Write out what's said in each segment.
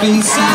pensar.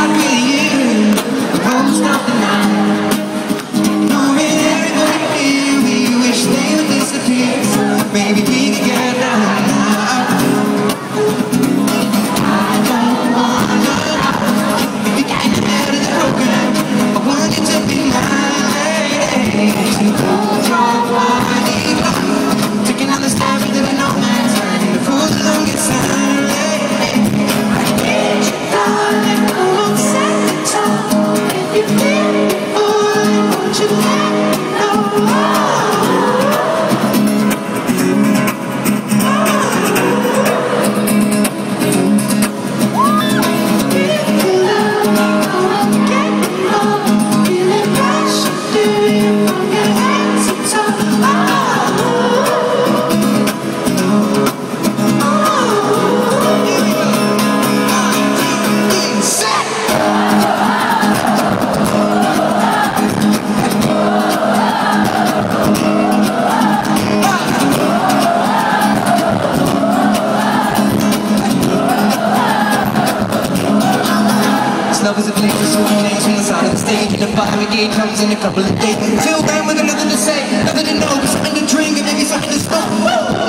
Lovers of nature, so we names from the side of the stage And the fire brigade comes in a couple of days. Till then we're nothing to say, nothing to know. But something to drink and maybe something to smoke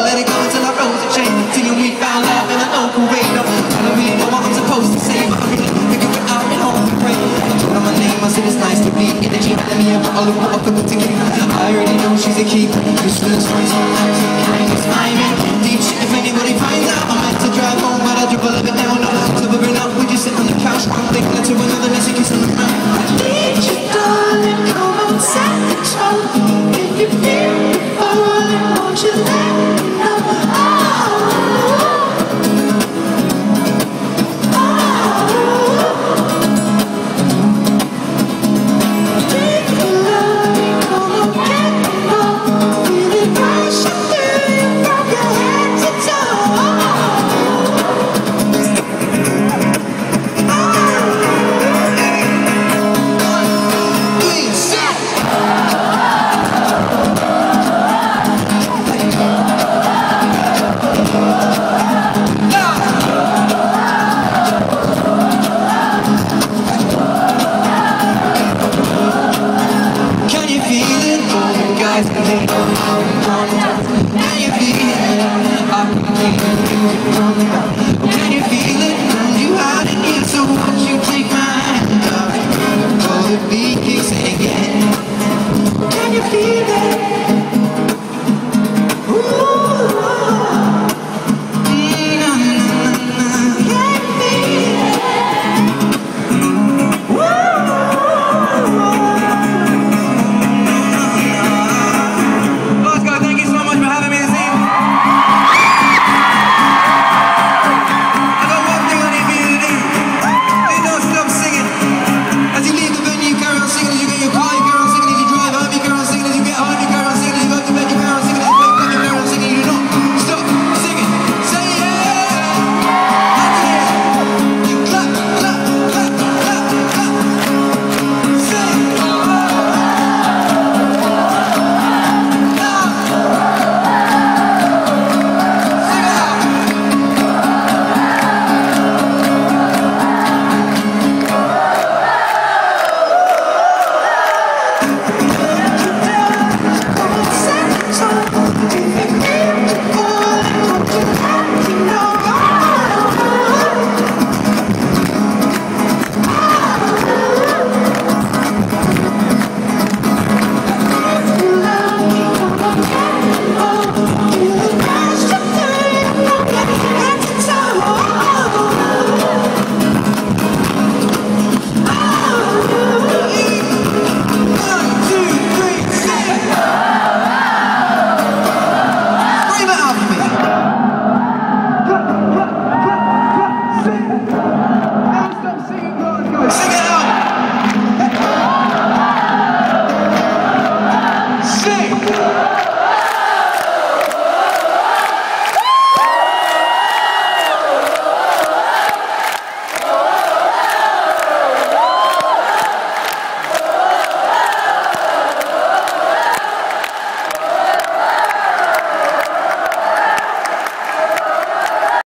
Let it go until our rose a chain Singing we found love in an local radio I don't really know what I'm supposed to say. But I really figure it out and hope and pray I told her my name, I said it's nice to be in the Jeep Let me have all what I put together I already know she's a keeper Used to the stories sometimes you can't it Deep shit if anybody finds out I'm meant to drive home but I dribble a bit down can you